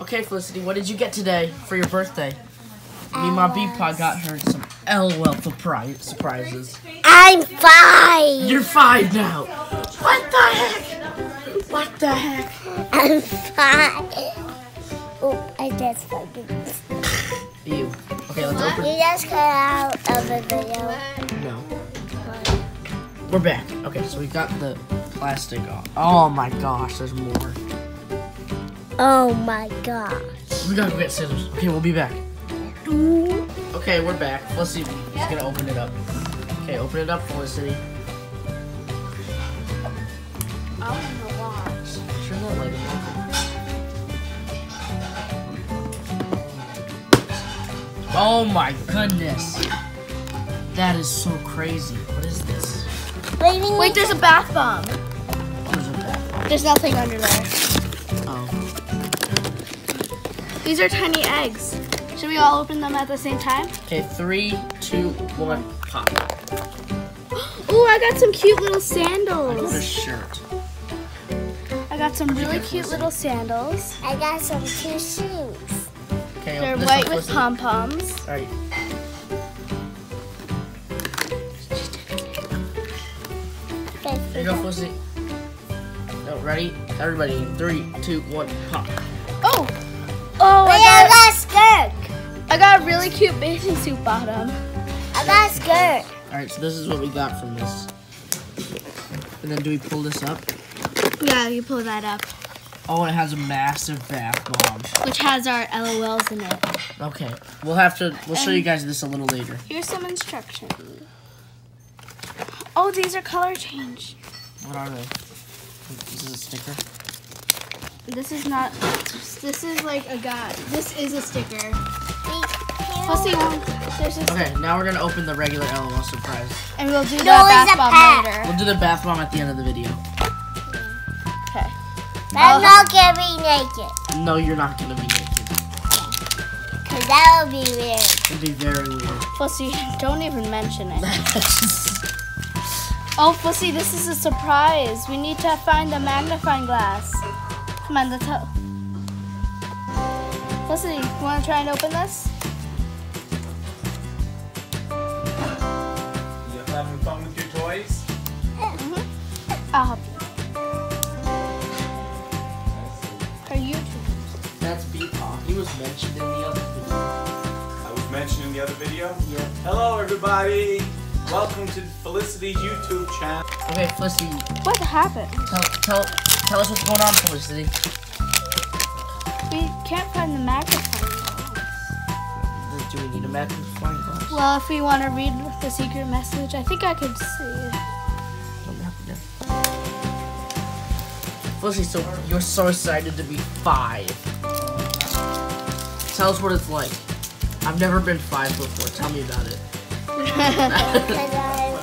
Okay, Felicity, what did you get today for your birthday? Me and my Beepaw got her some LOL surprise surprises. I'm five. You're five now. What the heck? What the heck? I'm five. Oh, I just fucking. You. Okay, let's open. You just cut out of the video. No. We're back. Okay, so we got the plastic off. Oh my gosh, there's more. Oh my gosh. We gotta go get scissors. Okay, we'll be back. Okay, we're back. Let's see. He's gonna open it up. Okay, open it up, Felicity. I want to watch. Turn that light on. Oh my goodness. That is so crazy. What is this? Wait, Wait, there's a bath bomb. What is that? There's nothing under there. These are tiny eggs. Should we all open them at the same time? Okay, three, two, one, pop. Ooh, I got some cute little I got a sandals. shirt. I got some really cute this? little sandals. I got some two shoes. Okay, They're white with pom poms. Alright. There you go, Felicity. No, ready? Everybody, three, two, one, pop. Oh, oh, Wait, I I got, got a skirt. I got a really cute bathing suit bottom. I got a skirt. Alright, so this is what we got from this. And then do we pull this up? Yeah, you pull that up, Oh, it has a massive bath bomb. which has our LOLs in it. Okay, we'll have to, we'll show you guys this a little later. Here's some instructions. Oh, these are color change. What are they? This is a sticker. This is not. This is like a guide. This is a sticker. Wait, We'll see one. There's this, Okay, now we're gonna open the regular LOL surprise. and we'll do No, that bath bomb pack. later. We'll do the bath bomb at the end of the video. Okay. I'm not gonna be naked. No, you're not gonna be naked. Cause that would be weird. It'd be very weird. Fussy, don't even mention it. Oh, Fussy, this is a surprise. We need to find the magnifying glass. Come on, let's help. Fussy, you want to try and open this? You having fun with your toys? Mm-hmm. I'll help you. Are you? That's Beepaw. He was mentioned in the other video. I was mentioned in the other video. Yeah. Hello, everybody. Welcome to Felicity's YouTube channel. Okay, Felicity, What happened? tell, tell, tell us what's going on, Felicity. We can't find the magnifying glass. Do we need a magnifying glass? Well, if we want to read the secret message, I think I could see. It. Felicity, so you're so excited to be five. Tell us what it's like. I've never been five before. Tell me about it. Cause I'm,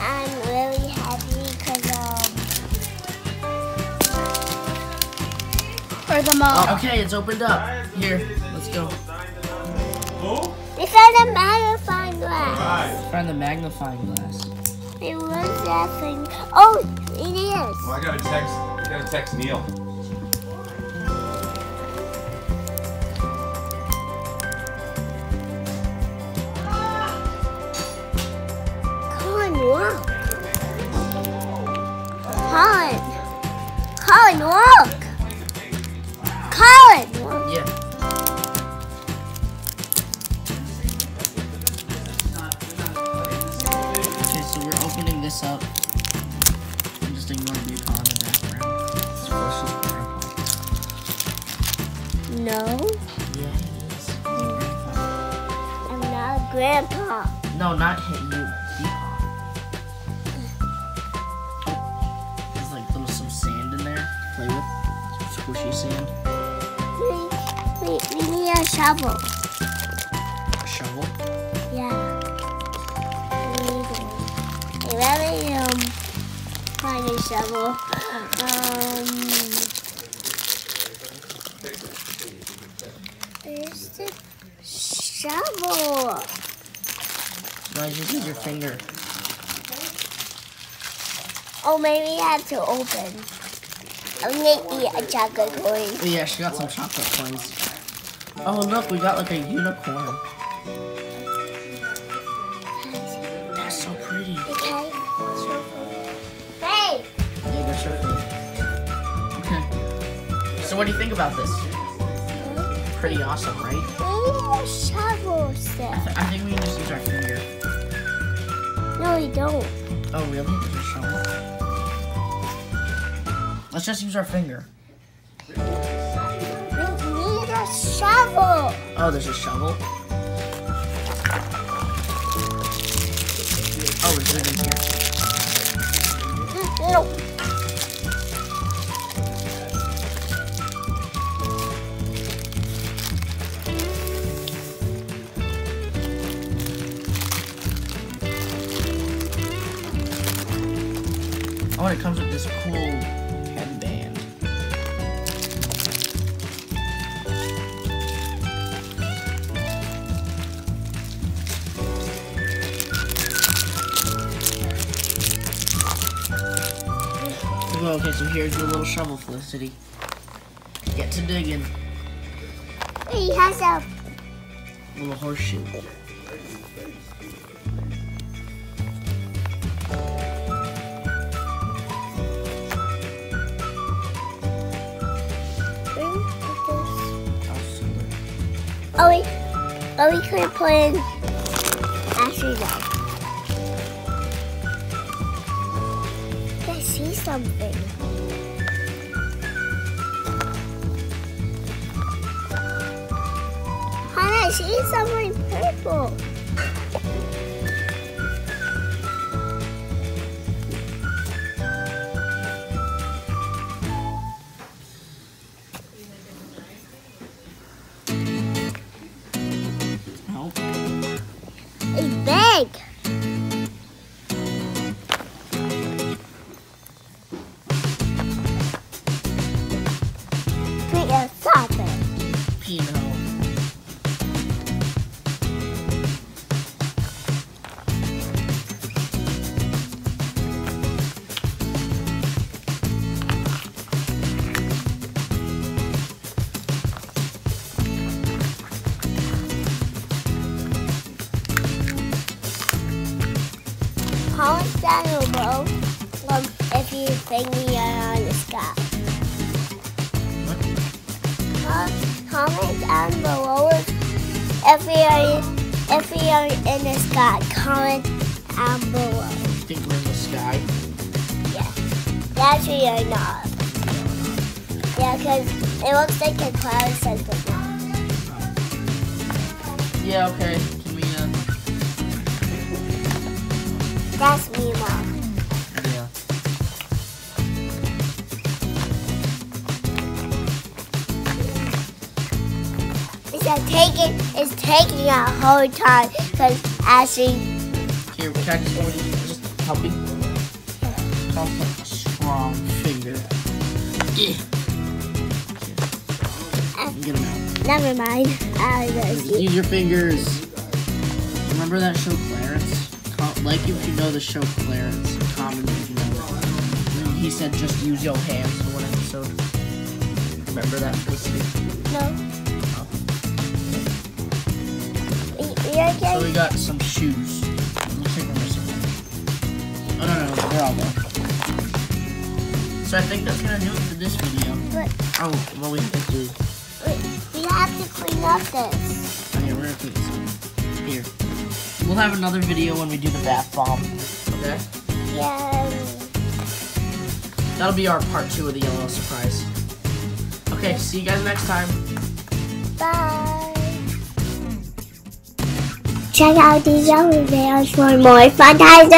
I'm Or the mom. Oh, okay, it's opened up. Here, let's go. Who? we found a magnifying glass. Find the magnifying glass. It was that thing. Oh, it is. Well, I gotta text. I gotta text Neil. Colin, look. Colin. Colin, look. Yeah. Okay, so we're opening this up. I'm just ignoring the in the background. This is Felicity's grandpa. No, Yeah, he is. He's a grandpa. I'm not grandpa. No, not hit you. There's like little some sand in there to play with. Squishy sand a shovel. A shovel. Yeah. We need one. Hey, let me um find a shovel. Um. Where's the shovel? Why did you use your finger? Oh, maybe I have to open. I'm gonna eat a chocolate coin. Yeah, she got some chocolate coins. Oh, look, we got like a unicorn. That's so pretty. Okay. Hey. Yeah, go show me. Okay. So what do you think about this? Pretty awesome, right? We need a shovel I, set. th- I think we can just use our finger. No, we don't. Oh, really? There's a shovel. Let's just use our finger. Shovel. Oh, there's a shovel. Oh, in here? No. Oh, and it comes with this cool headband. Okay, so here's your little shovel, Felicity. Get to digging. He has a Little horseshoe. Oh. We, oh, we could put in. Something. Honey, I see something purple. Comment down below if you think we are on the sky. Comment down below if we are if we are in the sky. Comment down below. You think we're in the sky? Yeah, that's we are not. Yeah, because it looks like a cloud says but not. Yeah, okay. It's taking a whole time because Ashley Here, can I just, you just help me? Come put a strong finger. Yeah. Get him out. never mind. I was Use your fingers. Remember that show Clarence? Like if you know the show Clarence. Comment if you know it. He said just use your hands for one episode. Remember that? No. So we got some shoes. Looks like we're missing one. Oh no no, they're all there. So I think that's gonna do it for this video. but Oh, well we have to do. we, have to clean up this. Oh yeah, we're gonna put this on. Here. We'll have another video when we do the bath bomb. Okay? Yeah. That'll be our part two of the LOL surprise. Okay, see you guys next time. Bye. Check out these other videos for more fun times.